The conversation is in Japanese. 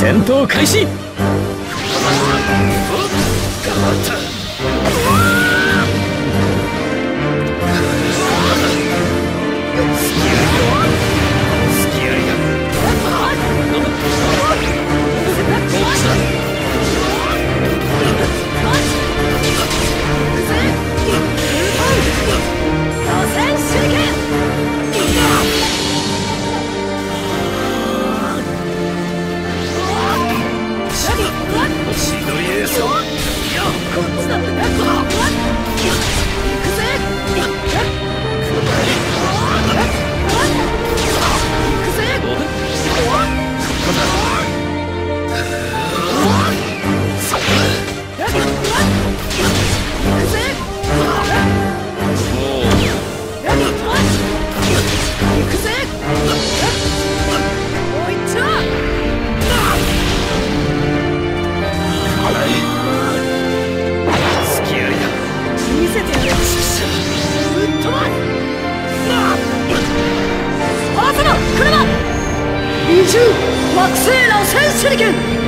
戦闘開始。惑星螺旋